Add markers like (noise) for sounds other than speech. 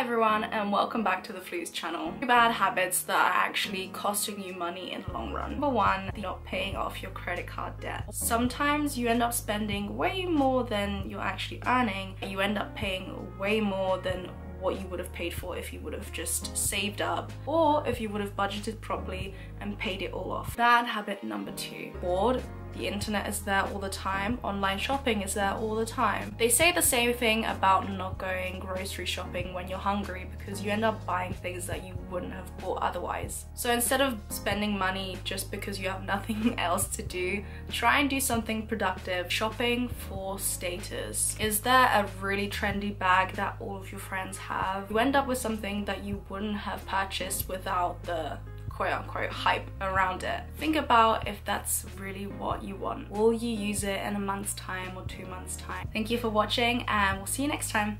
everyone and welcome back to the Fluz channel. Bad habits that are actually costing you money in the long run. Number one, not paying off your credit card debt. Sometimes you end up spending way more than you're actually earning. You end up paying way more than what you would have paid for if you would have just saved up or if you would have budgeted properly and paid it all off. Bad habit number two, bored the internet is there all the time. Online shopping is there all the time. They say the same thing about not going grocery shopping when you're hungry because you end up buying things that you wouldn't have bought otherwise. So instead of spending money just because you have (laughs) nothing else to do, try and do something productive. Shopping for status. Is there a really trendy bag that all of your friends have? You end up with something that you wouldn't have purchased without the quote unquote hype around it. Think about if that's really what you want. Will you use it in a month's time or two months time? Thank you for watching and we'll see you next time.